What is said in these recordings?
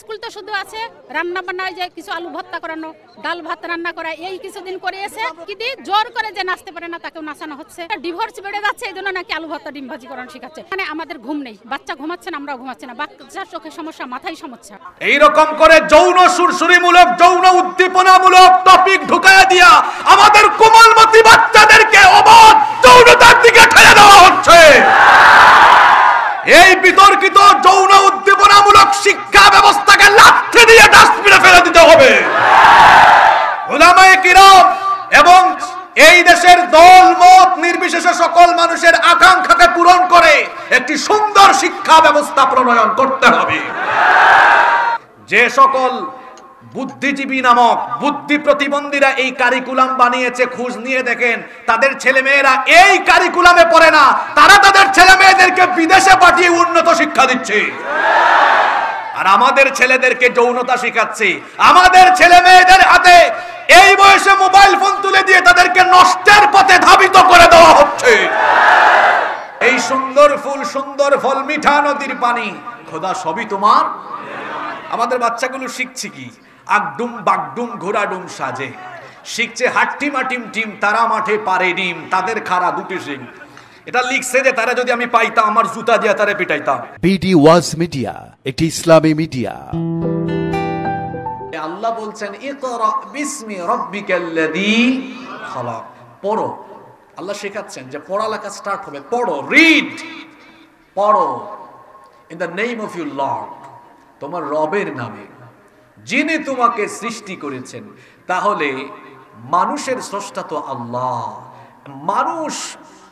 School তো শুধু আছে রান্না বান্না ওই যে কিছু আলু ভর্তা করানো, ডাল ভাত রান্না করা, এই কিছুদিন করে এসে কিন্তু জোর করে যে নাচতে পারে না, তাকেও নাচানো হচ্ছে। ডিভোর্স বেড়ে যাচ্ছে, এই জন্য নাকি আলু ভর্তা ডিম ভাজি করানো শিখাচ্ছে। মানে আমাদের ঘুম নেই, বাচ্চা ঘুমাচ্ছে না, আমরাও ঘুমাচ্ছি না। বাচ্চার চোখের সমস্যা, মাথায় সমস্যা। এইরকম করে যৌন সুরসুরিমূলক, যৌন উদ্দীপনামূলক টপিক ঢুকায় দিয়া আমাদের কোমলমতি বাচ্চাদেরকে অবাধ যৌনতার দিকে ঠেলে দেওয়া হচ্ছে। এই বিতর্কিত যৌন উদ্দীপনামূলক শিক্ষা ব্যবস্থাকে লাঠি দিয়ে ডাস্টবিনে ফেলে দিতে হবে। এবং এই দেশের দল, মত নির্বিশেষে সকল মানুষের আকাঙ্ক্ষাকে পূরণ করে একটি সুন্দর শিক্ষা ব্যবস্থা প্রণয়ন করতে হবে। যে সকল বুদ্ধিজীবী নামক বুদ্ধি প্রতিবন্ধীরা এই কারিকুলাম বানিয়েছে, খোঁজ নিয়ে দেখেন। তাদের ছেলে মেয়েরা এই কারিকুলামে পড়ে না, তারা তাদের ছেলে মেয়েদেরকে বিদেশে পাঠিয়ে উন্নত শিক্ষা দিচ্ছে। আর আমাদের ছেলেদেরকে যৌনতা শিখাচ্ছে। আমাদের ছেলে মেয়েদের হাতে এই বয়সে মোবাইল ফোন তুলে দিয়ে তাদেরকে নষ্টের পথে ধাবিত করে দেওয়া হচ্ছে। এই সুন্দর ফুল, সুন্দর ফল, মিঠা নদীর পানি, খোদা সবই তোমার? আমাদের বাচ্চাগুলো শিখছে কি? আগডুম বাগডুম ঘোড়াডুম সাজে। শিখছে হাট্টিমা টিম টিম তারা মাঠে পারে ডিম তাদের খাড়া দুটি সিং এটা লিখছে যে তারা যদি আমি পাইতাম আমার জুতা দিয়ে তারা পিটাইতাম। বিডি ওয়াজ মিডিয়া একটি ইসলামী মিডিয়া। আল্লাহ বলছেন ইকরা বিসমি রাব্বিকাল্লাযী খালাক। পড়ো। আল্লাহ শেখাচ্ছেন যে পড়ালেখা স্টার্ট হবে। পড়ো রিড পড়ো। In the name of your lord তোমার রবের নামে। যিনি তোমাকে সৃষ্টি করেছেন, তাহলে মানুষের স্রষ্টা তো আল্লাহ। মানুষ,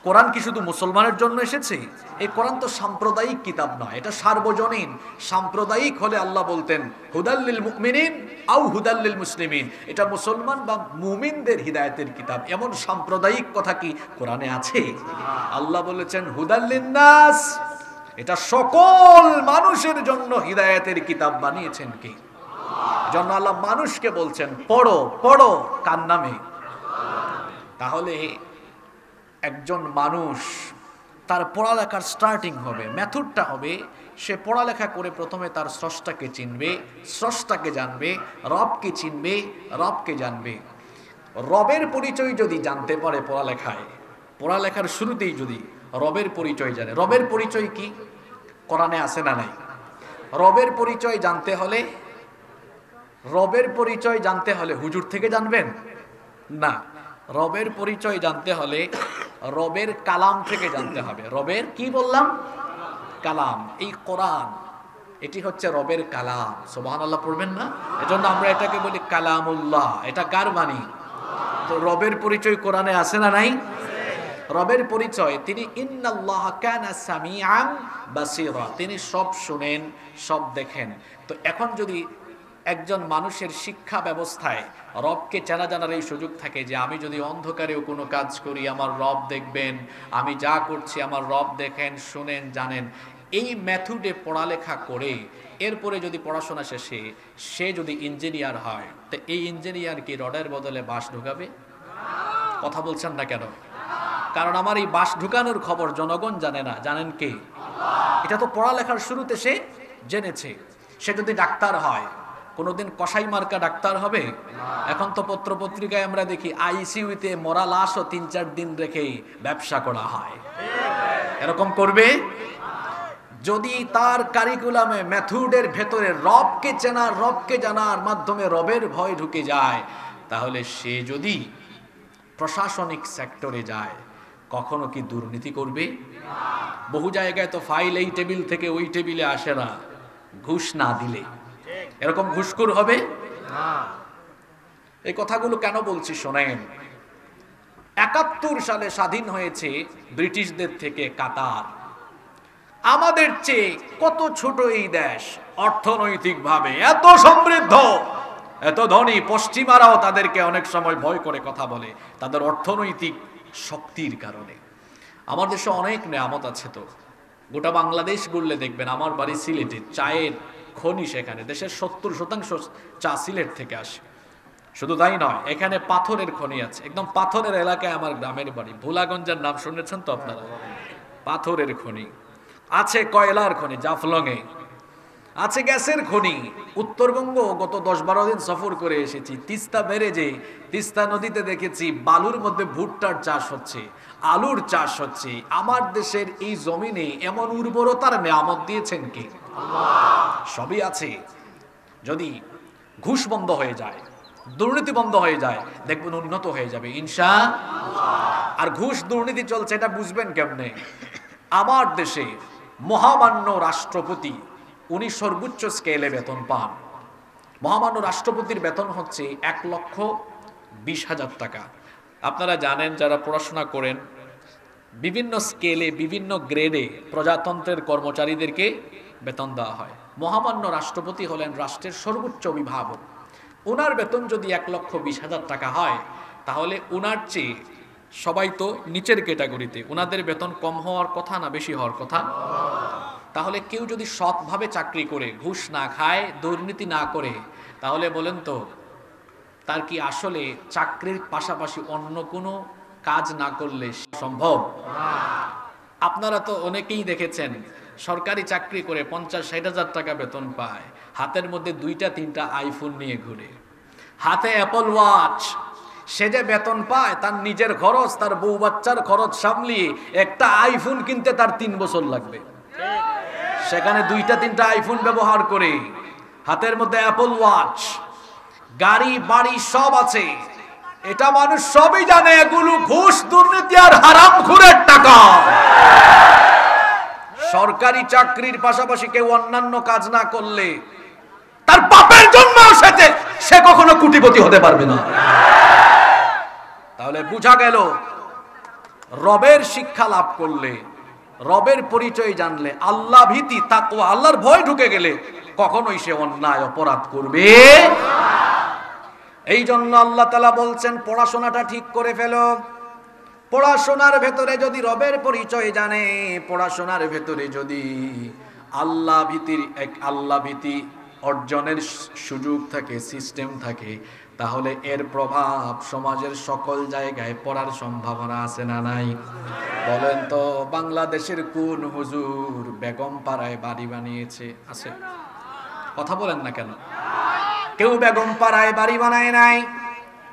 কোরআন কি শুধু মুসলমানের জন্য এসেছে? এই কোরআন তো সাম্প্রদায়িক কিতাব নয়, এটা সার্বজনীন। সাম্প্রদায়িক হলে আল্লাহ বলতেন হুদাল্লিল মুমিনিন আউ হুদাল্লিল মুসলিমিন। এটা মুসলমান বা মুমিনদের হিদায়তের কিতাব। এমন সাম্প্রদায়িক কথা কি কোরআনে আছে? আল্লাহ বলেছেন হুদাল্লিন নাস। এটা সকল মানুষের জন্য হিদায়তের কিতাব বানিয়েছেন কি? জন্য আল্লাহ মানুষকে বলছেন, পড়ো পড়ো কার নামে তাহলে একজন মানুষ তার পড়ালেখার স্টার্টিং হবে মেথডটা হবে, সে পড়ালেখা করে প্রথমে তার স্রষ্টাকে চিনবে, স্রষ্টাকে জানবে, রবকে চিনবে, রবকে জানবে। রবের পরিচয় যদি জানতে পারে পড়ালেখায়, পড়ালেখার শুরুতেই যদি রবের পরিচয় জানে, রবের পরিচয় কি? কোরআনে আছে না নাই? রবের পরিচয় জানতে হলে রবের পরিচয় জানতে হলে হুজুর থেকে জানবেন? না। রবের পরিচয় জানতে হলে রবের কালাম থেকে জানতে হবে। রবের কি বললাম? কালাম। এই কোরআন, এটি হচ্ছে রবের কালাম। সোবাহান আল্লাহ পড়বেন না? এজন্য আমরা এটাকে বলি কালামুল্লাহ। এটা কার বাণী? তো রবের পরিচয় কোরআনে আছে না নাই? রবের পরিচয়, তিনি ইন্নাল্লাহ কানা সামিআন বাসীরা। তিনি সব শুনেন, সব দেখেন। তো এখন যদি একজন মানুষের শিক্ষা ব্যবস্থায় রবকে চেনা জানার এই সুযোগ থাকে যে আমি যদি অন্ধকারেও কোনো কাজ করি, আমার রব দেখবেন, আমি যা করছি আমার রব দেখেন, শুনেন, জানেন। এই মেথডে পড়ালেখা করে এরপরে যদি পড়াশোনা শেষে সে যদি ইঞ্জিনিয়ার হয়, তো এই ইঞ্জিনিয়ার কি রডের বদলে বাঁশ ঢুকাবে? কথা বলছেন না কেন? কারণ আমার এই বাস ঢুকানোর খবর জনগণ জানে না। জানেন কে? এটা তো পড়ালেখার শুরুতে সে জেনেছে। সে যদি ডাক্তার হয় কোনোদিন কসাই মার্কা ডাক্তার হবে? এখন তো পত্র পত্রিকায় আমরা দেখি আইসিইউতে মরা লাশও তিন চার দিন রেখেই ব্যবসা করা হয়। এরকম করবে? যদি তার কারিকুলামে মেথুডের ভেতরে রবকে চেনার রবকে জানার মাধ্যমে রবের ভয় ঢুকে যায়, তাহলে সে যদি প্রশাসনিক সেক্টরে যায়, কখনো কি দুর্নীতি করবে? বহু জায়গায় তো ফাইল এই টেবিল থেকে ওই টেবিলে আসে না। ঘুষ না দিলে। এরকম ঘুষখোর হবে? এই কথাগুলো কেন বলছি শোনেন? একাত্তর সালে স্বাধীন হয়েছে ব্রিটিশদের থেকে কাতার। আমাদের চেয়ে কত ছোট এই দেশ? অর্থনৈতিকভাবে এত সমৃদ্ধ। এত ধনী। পশ্চিমারাও তাদেরকে অনেক সময় ভয় করে কথা বলে। তাদের অর্থনৈতিক শক্তির কারণে। আমার দেশে অনেক নেয়ামত আছে তো। গোটা বাংলাদেশ ঘুরলে দেখবেন আমার বাড়ি সিলেটে চায়ের খনি সেখানে, দেশের সত্তর শতাংশ চা সিলেট থেকে আসে। শুধু তাই নয়, এখানে পাথরের খনি আছে। একদম পাথরের এলাকায় আমার গ্রামের বাড়ি। ভোলাগঞ্জের নাম শুনেছেন তো আপনারা? পাথরের খনি। আছে কয়লার খনি, জাফলংয়ে। আছে গ্যাসের খনি। উত্তরবঙ্গ গত দশ বারো দিন সফর করে এসেছি। তিস্তা বেড়ে ব্যারেজে, তিস্তা নদীতে দেখেছি বালুর মধ্যে ভুট্টার চাষ হচ্ছে, আলুর চাষ হচ্ছে। আমার দেশের এই জমিনে এমন উর্বরতার নিয়ামত দিয়েছেন কে? সবই আছে। যদি ঘুষ বন্ধ হয়ে যায়, দুর্নীতি বন্ধ হয়ে যায়, দেখবেন উন্নত হয়ে যাবে, ইনশা আর ঘুষ দুর্নীতি চলছে, এটা বুঝবেন কেমনে? আমার দেশে মহামান্য রাষ্ট্রপতি, উনি সর্বোচ্চ স্কেলে বেতন পান। মহামান্য রাষ্ট্রপতির বেতন হচ্ছে এক লক্ষ বিশ হাজার টাকা। আপনারা জানেন, যারা পড়াশোনা করেন, বিভিন্ন স্কেলে বিভিন্ন গ্রেডে প্রজাতন্ত্রের কর্মচারীদেরকে বেতন দেওয়া হয়। মহামান্য রাষ্ট্রপতি হলেন রাষ্ট্রের সর্বোচ্চ অভিভাবক। ওনার বেতন যদি এক লক্ষ বিশ হাজার টাকা হয়, তাহলে ওনার চেয়ে সবাই তো নিচের ক্যাটাগরিতে। ওনাদের বেতন কম হওয়ার কথা না বেশি হওয়ার কথা? তাহলে কেউ যদি সৎভাবে চাকরি করে, ঘুষ না খায়, দুর্নীতি না করে, তাহলে বলেন তো, তার কি আসলে চাকরির পাশাপাশি অন্য কোনো কাজ না করলে সম্ভব? আপনারা তো অনেকেই দেখেছেন সরকারি চাকরি করে পঞ্চাশ, ষাট হাজার টাকা বেতন পায়। হাতের মধ্যে দুইটা, তিনটা আইফোন নিয়ে ঘুরে। হাতে অ্যাপল ওয়াচ সে যে বেতন পায়, তার নিজের খরচ, তার বউ বাচ্চার খরচ সামলিয়ে একটা আইফোন কিনতে তার তিন বছর লাগবে। সেখানে দুইটা, তিনটা আইফোন ব্যবহার করে। হাতের মধ্যে অ্যাপল ওয়াচ গাড়ি, বাড়ি সব আছে। এটা মানুষ সবই জানে, এগুলো ঘুষ, দুর্নীতি আর হারাম খুরের টাকা। সরকারি চাকরির পাশাপাশি কেউ অন্যান্য কাজ না করলে তার বাপের জন্ম সেতে সে কখনো কুটিপতি হতে পারবে না। তাহলে বুঝা গেল, রবের শিক্ষা লাভ করলে, রবের পরিচয় জানলে, আল্লাহ ভীতি তাকো আল্লাহর ভয় ঢুকে গেলে কখনোই সে অন্যায়, অপরাধ করবে। এই জন্য আল্লাহ তালা বলছেন, পড়াশোনাটা ঠিক করে ফেলো। পড়াশোনার ভেতরে যদি রবের পরিচয় জানে, পড়াশোনার ভেতরে যদি আল্লাহ ভীতির এক, আল্লাহ ভীতি অর্জনের সুযোগ থাকে সিস্টেম থাকে, তাহলে এর প্রভাব সমাজের সকল জায়গায় পড়ার সম্ভাবনা আছে না নাই? বলেন তো, বাংলাদেশের কোন হুজুর বেগম পাড়ায় বাড়ি বানিয়েছে? আছে? কথা বলেন না কেন? কেউ বেগম পাড়ায় বাড়ি বানায় নাই?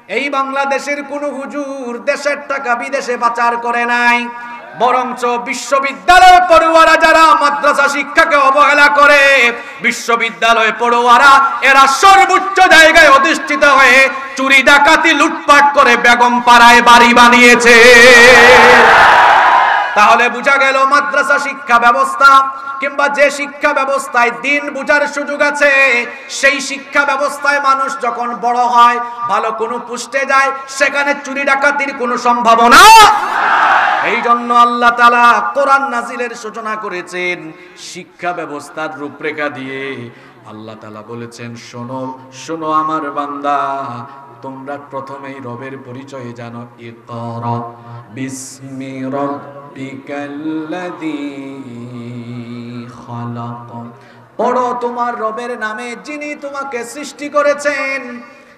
এই বাংলাদেশের কোন হুজুর দেশের টাকা বিদেশে পাচার করে নাই, বরঞ্চ বিশ্ববিদ্যালয় পড়ুয়ারা যারা মাদ্রাসা শিক্ষাকে অবহেলা করে বিশ্ববিদ্যালয় পড়ুয়ারা এরা সর্বোচ্চ জায়গায় অধিষ্ঠিত হয়ে চুরি ডাকাতি লুটপাট করে বেগম পাড়ায় বাড়ি বানিয়েছে। তাহলে বোঝা গেল মাদ্রাসা শিক্ষা ব্যবস্থা কিংবা যে শিক্ষা ব্যবস্থায় দিন বুঝার সুযোগ আছে, সেই শিক্ষা ব্যবস্থায় মানুষ যখন বড় হয়, ভালো কোনো পুষ্টে যায়, সেখানে চুরি ডাকাতির কোনো সম্ভাবনা এই জন্য আল্লাহ তালা কোরআন নাজিলের সূচনা করেছেন শিক্ষা ব্যবস্থার রূপরেখা দিয়ে। আল্লাহ তালা বলেছেন, শোনো শোনো আমার বান্দা তোমরা প্রথমেই রবের পরিচয়ে জানো, ইকর বিস্মি রব্বিকাল্লাযী খালাক। পড়ো তোমার রবের নামে যিনি তোমাকে সৃষ্টি করেছেন।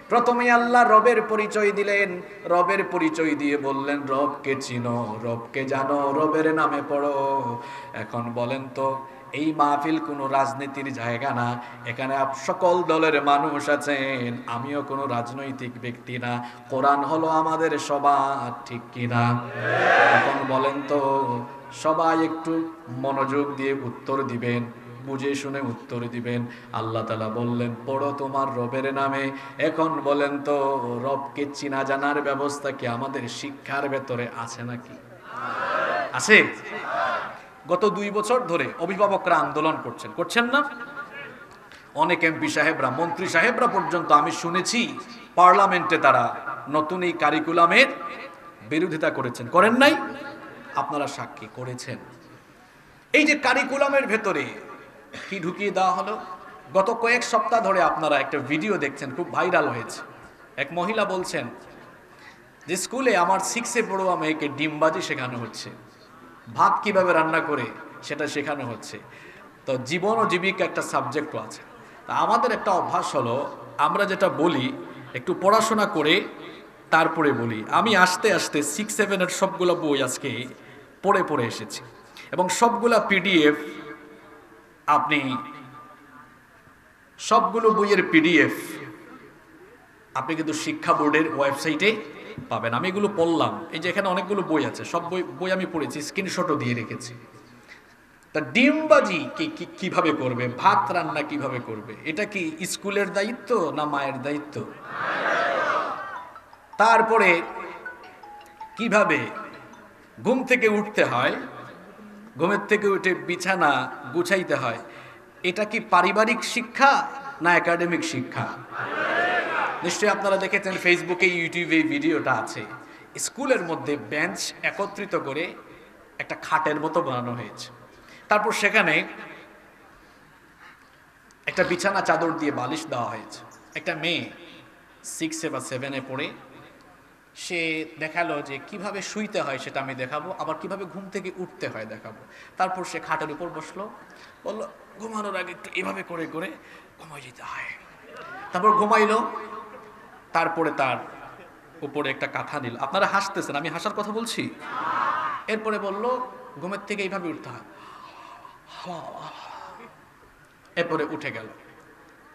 প্রথমে আল্লাহ রবের পরিচয় দিলেন। রবের পরিচয় দিয়ে বললেন, রবকে চিনো, রবকে জানো, রবের নামে পড়ো। এখন বলেন তো এই মাহফিল কোনো রাজনীতির জায়গা না। এখানে সকল দলের মানুষ আছেন। আমিও কোনো রাজনৈতিক ব্যক্তি না। কোরআন হলো আমাদের সবার, ঠিক কিনা এখন বলেন তো, সবাই একটু মনোযোগ দিয়ে উত্তর দিবেন, বুঝে শুনে উত্তর দিবেন। আল্লাহ তালা বললেন, পড়ো তোমার রবের নামে। এখন বলেন তো, রবকে চিনা জানার ব্যবস্থা কি আমাদের শিক্ষার ভেতরে আছে নাকি? আছে। গত দুই বছর ধরে অভিভাবকরা আন্দোলন করছেন। করছেন না? অনেক এমপি সাহেবরা, মন্ত্রী সাহেবরা পর্যন্ত আমি শুনেছি, পার্লামেন্টে তারা নতুন এই কারিকুলামের বিরোধিতা করেছেন। করেন নাই? আপনারা সাক্ষী করেছেন। এই যে কারিকুলামের ভেতরে কি ঢুকিয়ে দেওয়া হলো? গত কয়েক সপ্তাহ ধরে আপনারা একটা ভিডিও দেখছেন, খুব ভাইরাল হয়েছে। এক মহিলা বলছেন যে, স্কুলে আমার সিক্সে পড়ুয়া মেয়েকে ডিমবাজি শেখানো হচ্ছে। ভাত কীভাবে রান্না করে সেটা শেখানো হচ্ছে। তো জীবন ও জীবিকা একটা সাবজেক্টও আছে। তা আমাদের একটা অভ্যাস হলো, আমরা যেটা বলি, একটু পড়াশোনা করে তারপরে বলি। আমি আস্তে আস্তে সিক্স সেভেনের সবগুলো বই আজকে পড়ে পড়ে এসেছি। এবং সবগুলা পিডিএফ আপনি সবগুলো বইয়ের পিডিএফ আপনি কিন্তু শিক্ষা বোর্ডের ওয়েবসাইটে পাবেন। আমি এগুলো পড়লাম। এই যে এখানে অনেকগুলো বই আছে। সব বই বই আমি পড়েছি স্ক্রিনশটও দিয়ে রেখেছি। তা ডিমবাজি কি কীভাবে করবে? ভাত রান্না কীভাবে করবে? এটা কি স্কুলের দায়িত্ব না মায়ের দায়িত্ব? তারপরে কীভাবে ঘুম থেকে উঠতে হয়? ঘুমের থেকে উঠে বিছানা গুছাইতে হয়। এটা কি পারিবারিক শিক্ষা না একাডেমিক শিক্ষা? নিশ্চয়ই আপনারা দেখেছেন ফেসবুকে ইউটিউবে ভিডিওটা আছে। স্কুলের মধ্যে বেঞ্চ একত্রিত করে একটা খাটের মতো বানানো হয়েছে। তারপর সেখানে একটা বিছানা চাদর দিয়ে বালিশ দেওয়া হয়েছে। একটা মেয়ে সিক্সে বা সেভেনে পড়ে, সে দেখাল যে কীভাবে শুইতে হয় সেটা আমি দেখাবো, আবার কীভাবে ঘুম থেকে উঠতে হয় দেখাবো। তারপর সে খাটের উপর বসল, বলল, ঘুমানোর আগে একটু এভাবে করে করে ঘুমাই যেতে হয়। তারপর ঘুমাইলো তারপরে তার উপরে একটা কাঁথা নিল। আপনারা হাসতেছেন, আমি হাসার কথা বলছি? এরপরে বলল, ঘুমের থেকে এইভাবে উঠতে হয়। এরপরে উঠে গেল।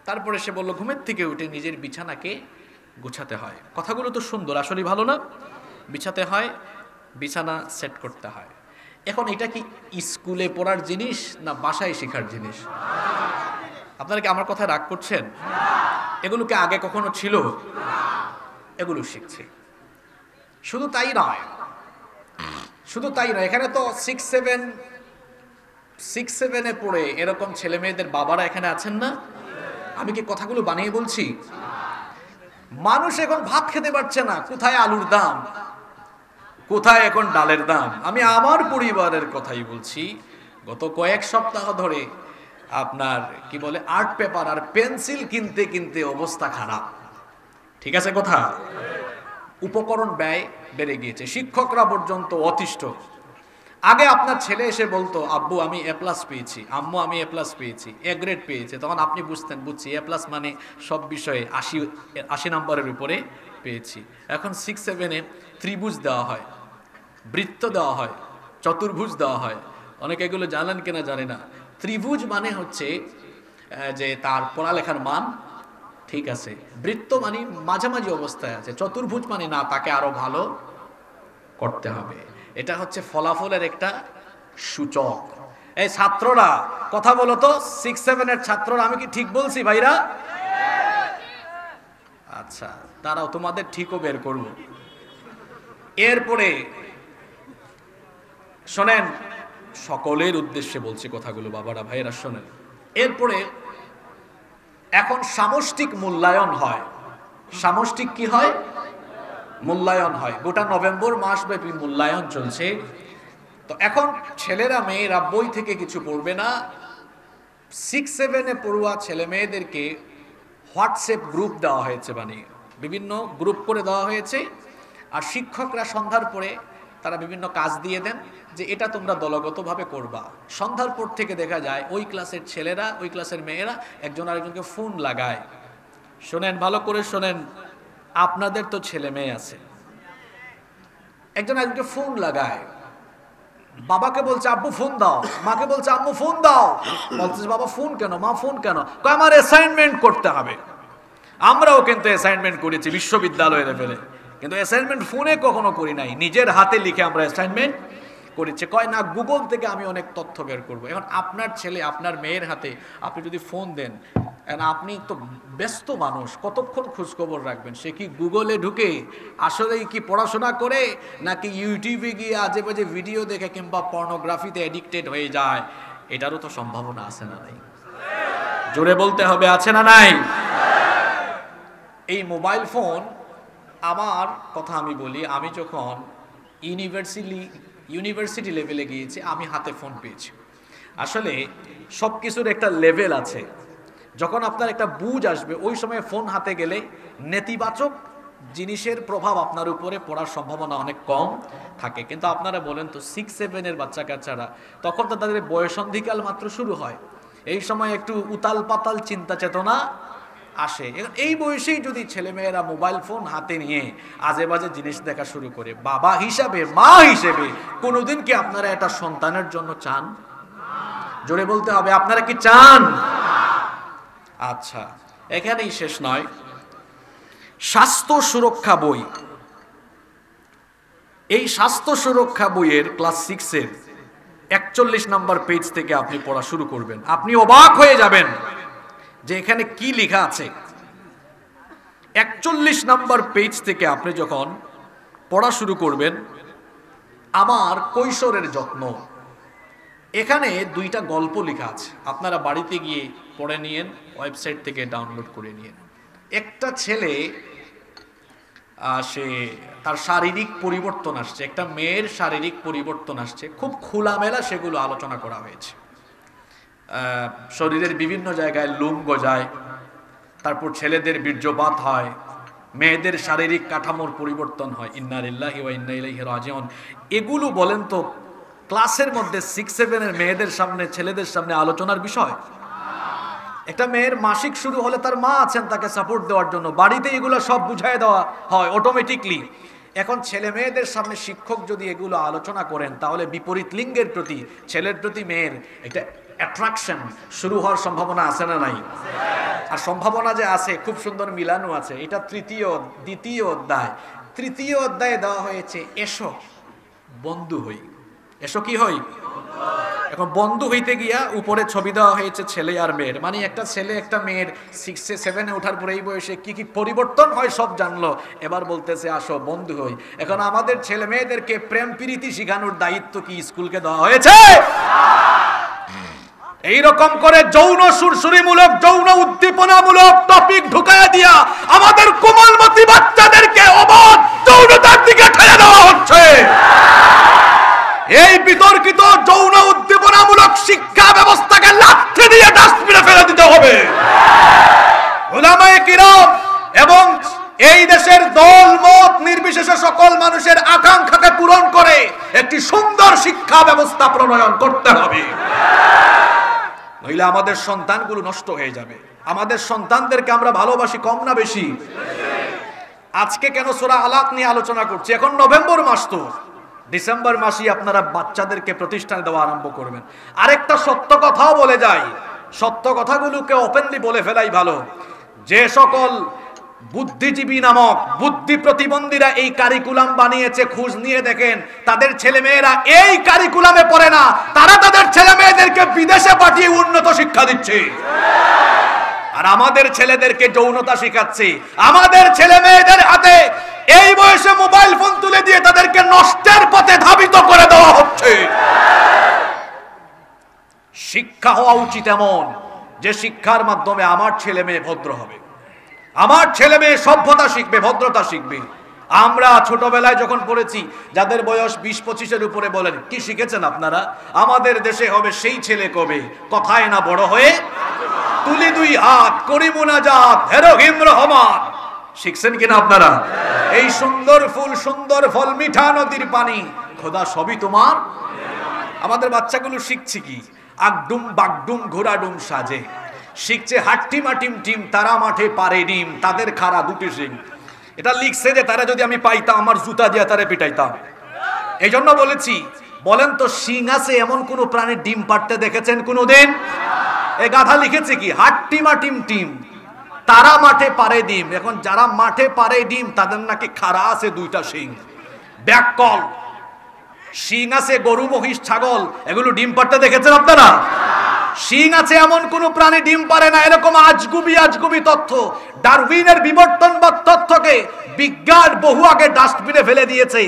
তারপরে সে বলল, ঘুমের থেকে উঠে নিজের বিছানাকে গুছাতে হয়। কথাগুলো তো সুন্দর আসলে ভালো না? বিছাতে হয়, বিছানা সেট করতে হয়। এখন এটা কি স্কুলে পড়ার জিনিস না বাসায় শেখার জিনিস? আপনারা কি আমার কথা রাগ করছেন? এগুলো কি আগে কখনো ছিল? এগুলো শিখছে। শুধু তাই নয়। শুধু তাই নয়, এখানে তো সিক্স সেভেন সিক্স সেভেনে পড়ে এরকম ছেলে মেয়েদের বাবারা এখানে আছেন না? আমি কি কথাগুলো বানিয়ে বলছি? মানুষ এখন ভাত খেতে পারছে না, কোথায় আলুর দাম? কোথায় এখন ডালের দাম? আমি আমার পরিবারের কথাই বলছি, গত কয়েক সপ্তাহ ধরে আপনার, কি বলে আর্ট পেপার আর পেন্সিল কিনতে কিনতে অবস্থা খারাপ। ঠিক আছে কথা? উপকরণ ব্যয় বেড়ে গিয়েছে। শিক্ষকরা পর্যন্ত অতিষ্ঠ। আগে আপনার ছেলে এসে বলতো, আব্বু, আমি এ প্লাস পেয়েছি। আম্মু, আমি এ প্লাস পেয়েছি। এ গ্রেড পেয়েছি। তখন আপনি বুঝতেন, বুঝছি এ প্লাস মানে সব বিষয়ে আশি আশি নম্বরের উপরে পেয়েছি। এখন সিক্স সেভেনে ত্রিভুজ দেওয়া হয়, বৃত্ত দেওয়া হয়, চতুর্ভুজ দেওয়া হয়। অনেকে এগুলো জানেন কিনা জানে না। ত্রিভুজ মানে হচ্ছে যে তার পড়ালেখার মান, ঠিক আছে। বৃত্ত মানে মাঝামাঝি অবস্থায় আছে। চতুর্ভুজ মানে না, তাকে আরও ভালো করতে হবে। এটা হচ্ছে ফলাফলের একটা সূচক। এই ছাত্ররা, কথা বলো তো সিক্স সেভেনের ছাত্ররা, আমি কি ঠিক বলছি ভাইরা? আচ্ছা তারাও তোমাদের ঠিকও বের করব। এরপরে, শোনেন সকলের উদ্দেশ্যে বলছি কথাগুলো, বাবারা, ভাইয়েরা, শোনেন। এরপরে এখন সামষ্টিক মূল্যায়ন হয়। সামষ্টিক কি হয়? মূল্যায়ন হয়। গোটা নভেম্বর মাস ব্যাপী মূল্যায়ন চলছে। তো এখন ছেলেরা, মেয়েরা, বই থেকে কিছু পড়বে না। সিক্স সেভেনে পড়ুয়া ছেলে মেয়েদেরকে হোয়াটসঅ্যাপ গ্রুপ দেওয়া হয়েছে মানে বিভিন্ন গ্রুপ করে দেওয়া হয়েছে। আর শিক্ষকরা সন্ধ্যার পরে তারা বিভিন্ন কাজ দিয়ে দেন যে এটা তোমরা দলগতভাবে করবা। সন্ধ্যার পর থেকে দেখা যায় ওই ক্লাসের ছেলেরা, ওই ক্লাসের মেয়েরা একজন আরেকজনকে ফোন লাগায়। শোনেন, ভালো করে শোনেন, আপনাদের তো ছেলে মেয়ে আছে। একজন একজনকে ফোন লাগায়। বাবাকে বলছে, আব্বু, ফোন দাও। মাকে বলছে, আম্মু, ফোন দাও। বলছে বাবা, ফোন কেন? মা, ফোন কেন? আমার অ্যাসাইনমেন্ট করতে হবে। আমরাও কিন্তু অ্যাসাইনমেন্ট করেছি বিশ্ববিদ্যালয়ে লেভেলে। কিন্তু অ্যাসাইনমেন্ট ফোনে কখনো করি নাই। নিজের হাতে লিখে আমরা অ্যাসাইনমেন্ট করেছি। কয়, না গুগল থেকে আমি অনেক তথ্য বের করব। এখন আপনার ছেলে, আপনার মেয়ের হাতে আপনি যদি ফোন দেন আপনি তো ব্যস্ত মানুষ, কতক্ষণ খোঁজখবর রাখবেন? সে কি গুগলে ঢুকে আসলেই কি পড়াশোনা করে, নাকি ইউটিউবে গিয়ে আজে বাজে ভিডিও দেখে কিংবা পর্নোগ্রাফিতে অ্যাডিক্টেড হয়ে যায়? এটারও তো সম্ভাবনা আছে না নাই? জোরে বলতে হবে, আছে না নাই? এই মোবাইল ফোন আমার কথা আমি বলি, আমি যখন ইউনিভার্সিটি ইউনিভার্সিটি লেভেলে গিয়েছি, আমি হাতে ফোন পেয়েছি। আসলে সব কিছুর একটা লেভেল আছে। যখন আপনার একটা বুঝ আসবে, ওই সময় ফোন হাতে গেলে নেতিবাচক জিনিসের প্রভাব আপনার উপরে পড়ার সম্ভাবনা অনেক কম থাকে। কিন্তু আপনারা বলেন তো সিক্স সেভেনের বাচ্চা কাচ্চারা তখন তো তাদের বয়সন্ধিকাল মাত্র শুরু হয়। এই সময় একটু উতাল পাতাল চিন্তা চেতনা আসে। এই বয়সেই যদি ছেলেমেয়েরা মোবাইল ফোন হাতে নিয়ে আজে বাজে জিনিস দেখা শুরু করে, বাবা হিসাবে, মা হিসেবে, কোনোদিন কি আপনারা এটা সন্তানের জন্য চান? জোরে বলতে হবে, আপনারা কি চান? আচ্ছা এখানেই শেষ নয়। স্বাস্থ্য সুরক্ষা বই। এই স্বাস্থ্য সুরক্ষা বইয়ের ক্লাস সিক্সের একচল্লিশ নম্বর পেজ থেকে আপনি পড়া শুরু করবেন। আপনি অবাক হয়ে যাবেন। যে এখানে কি লেখা আছে? একচল্লিশ নম্বর পেজ থেকে আপনি যখন পড়া শুরু করবেন, আমার কৈশোরের যত্ন। এখানে দুইটা গল্প লেখা আছে। আপনারা বাড়িতে গিয়ে পড়ে নিয়েন, ওয়েবসাইট থেকে ডাউনলোড করে নিয়েন। একটা ছেলে সে তার শারীরিক পরিবর্তন আসছে, একটা মেয়ের শারীরিক পরিবর্তন আসছে। খুব খোলামেলা সেগুলো আলোচনা করা হয়েছে। শরীরের বিভিন্ন জায়গায় লোম গজায়, তারপর ছেলেদের বীর্যপাত হয়, মেয়েদের শারীরিক কাঠামোর পরিবর্তন হয় ইন্নারিল্লাহি ওয়া ইন্না ইলাইহি রাজিউন। এগুলো বলেন তো, ক্লাসের মধ্যে সিক্স সেভেনের মেয়েদের সামনে, ছেলেদের সামনে আলোচনার বিষয়? একটা মেয়ের মাসিক শুরু হলে তার মা আছেন, তাকে সাপোর্ট দেওয়ার জন্য। বাড়িতে এগুলো সব বুঝাই দেওয়া হয় অটোমেটিকলি এখন ছেলে মেয়েদের সামনে শিক্ষক যদি এগুলো আলোচনা করেন, তাহলে বিপরীত লিঙ্গের প্রতি, ছেলের প্রতি মেয়ের একটা অ্যাট্রাকশন শুরু হওয়ার সম্ভাবনা আছে না নাই? আর সম্ভাবনা যে আছে, খুব সুন্দর মিলানো আছে। এটা তৃতীয়, দ্বিতীয় অধ্যায়। তৃতীয় অধ্যায়ে দেওয়া হয়েছে, এসো, বন্ধু হই। এসো কি হই? এখন বন্ধু হইতে গিয়া উপরে ছবি দেওয়া হয়েছে ছেলে আর মেয়ের। মানে একটা ছেলে, একটা মেয়ের সিক্সে সেভেনে ওঠার পরে এই বয়সে কি কি পরিবর্তন হয় সব জানলো। এবার বলতেছে, আসো, বন্ধু হই। এখন আমাদের ছেলে মেয়েদেরকে প্রেম, প্রীতি শিখানোর দায়িত্ব কি স্কুলকে দেওয়া হয়েছে? এই রকম করে যৌন সুরসুরিমূলক, যৌন উদ্দীপনামূলক টপিক ঢুকায় দিয়া আমাদের কোমলমতি বাচ্চাদেরকে অবাধ যৌনতার দিকে ঠেলে দেওয়া হচ্ছে। এই বিতর্কিত যৌন উদ্দীপনামূলক শিক্ষা ব্যবস্থাকে লাথি দিয়ে ডাস্টবিনে ফেলে দিতে হবে। ওলামায়ে কিরাম এবং এই দেশের দল, মত নির্বিশেষে সকল মানুষের আকাঙ্ক্ষাকে পূরণ করে একটি সুন্দর শিক্ষা ব্যবস্থা প্রণয়ন করতে হবে। নইলে আমাদের সন্তানগুলো নষ্ট হয়ে যাবে। আমাদের সন্তানদেরকে আমরা ভালোবাসি কম না বেশি? আজকে কেন সোরা আলাপ নিয়ে আলোচনা করছি? এখন নভেম্বর মাস তো। ডিসেম্বর মাসেই আপনারা বাচ্চাদেরকে প্রতিষ্ঠানে দেওয়া আরম্ভ করবেন। আরেকটা সত্য কথাও বলে যায় সত্য কথাগুলোকে ওপেনলি বলে ফেলাই ভালো। যে সকল বুদ্ধিজীবী নামক বুদ্ধি প্রতিবন্ধীরা এই কারিকুলাম বানিয়েছে, খোঁজ নিয়ে দেখেন। তাদের ছেলে মেয়েরা এই কারিকুলামে পড়ে না, তারা তাদের ছেলে মেয়েদেরকে বিদেশে পাঠিয়ে উন্নত শিক্ষা দিচ্ছে। আর আমাদের ছেলেদেরকে যৌনতা শিখাচ্ছে। আমাদের ছেলে মেয়েদের হাতে এই বয়সে মোবাইল ফোন তুলে দিয়ে তাদেরকে নষ্টের পথে ধাবিত করে দেওয়া হচ্ছে। শিক্ষা হওয়া উচিত এমন যে শিক্ষার মাধ্যমে আমার ছেলে মেয়ে ভদ্র হবে। আমার ছেলে মেয়ে সভ্যতা শিখবে, ভদ্রতা শিখবে। আমরা ছোটবেলায় যখন পড়েছি, যাদের বয়স বিশ পঁচিশের উপরে বলেন, কি শিখেছেন আপনারা? আমাদের দেশে হবে সেই ছেলে কবে? কথায় না বড় হয়ে? তুলি দুই হাত, করি মুনাজাত, হেরোহিম রহমান। শিখছেন কিনা আপনারা? এই সুন্দর ফুল, সুন্দর ফল, মিঠা নদীর পানি, খোদা সবই তোমার? আমাদের বাচ্চাগুলো শিখছে কি? আগডুম, বাগডুম, ঘোড়াডুম সাজে। শিখছে হাট্টিমা টিম টিম, তারা মাঠে পারে ডিম, তাদের খাড়া দুটি সিং এটা লিখছে যে তারা যদি আমি পাইতাম আমার জুতা দিয়ে তারা পিটাইতাম। এই জন্য বলেছি, বলেন তো শিং আছে এমন কোন প্রাণীর ডিম পাড়তে দেখেছেন কোনোদিন? এ গাধা লিখেছে কি? হাট্টিমা টিম টিম, তারা মাঠে পারে ডিম। এখন যারা মাঠে পারে ডিম, তাদের নাকি খাড়া আছে দুইটা শিং। ব্যাককল, শিং আছে গরু, মহিষ, ছাগল, এগুলো ডিম পাড়তে দেখেছেন আপনারা? শিং আছে এমন কোন প্রাণী, ডিম পারে না। এরকম আজগুবি আজগুবি তথ্য। ডারউইনের বিবর্তনবাদ তথ্যকে বিজ্ঞান বহু আগে ডাস্টবিনে ফেলে দিয়েছে।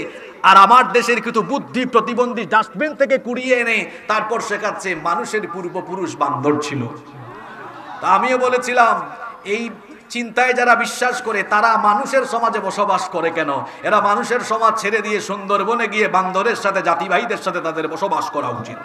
আর আমার দেশের কিছু বুদ্ধি প্রতিবন্ধী ডাস্টবিন থেকে কুড়িয়ে এনে তারপর শেখাচ্ছে, মানুষের পূর্বপুরুষ বান্দর ছিল। তা আমিও বলেছিলাম, এই চিন্তায় যারা বিশ্বাস করে, তারা মানুষের সমাজে বসবাস করে কেন? এরা মানুষের সমাজ ছেড়ে দিয়ে সুন্দরবনে গিয়ে বান্দরের সাথে, জাতিবাহীদের সাথে তাদের বসবাস করা উচিত।